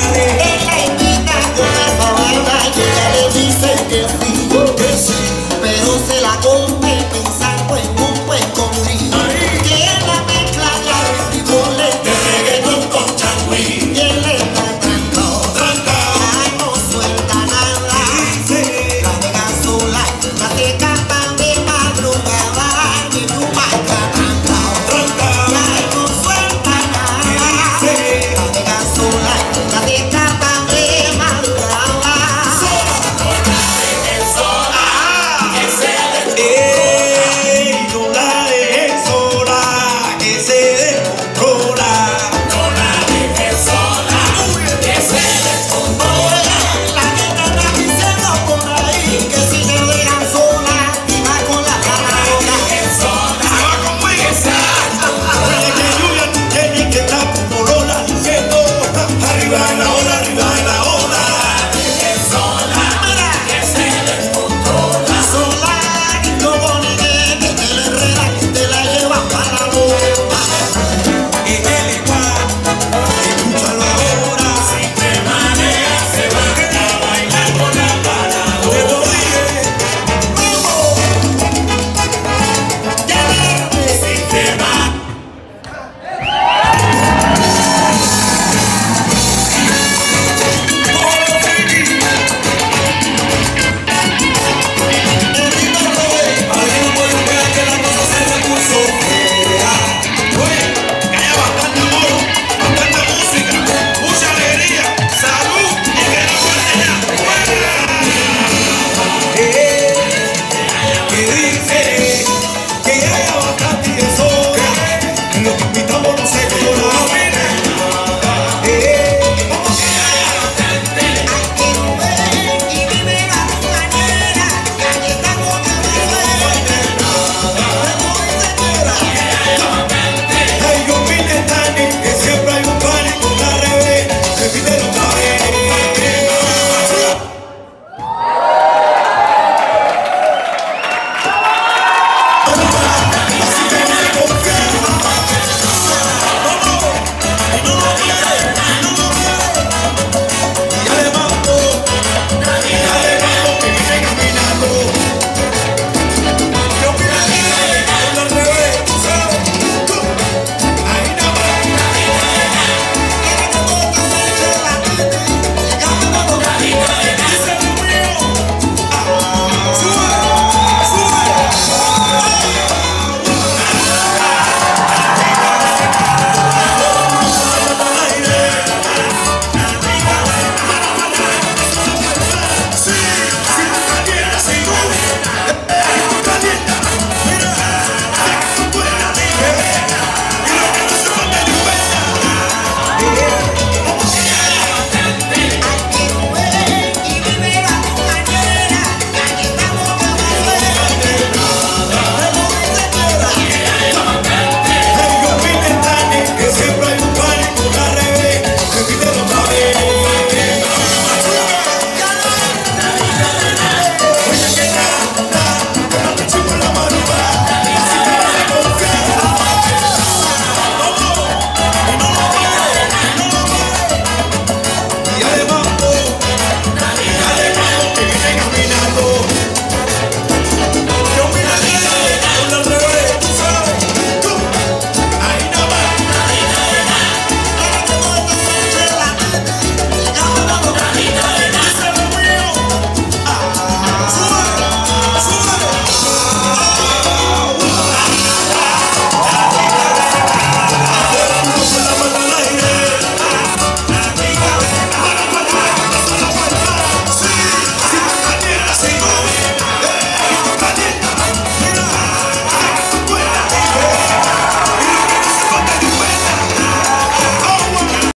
Valley.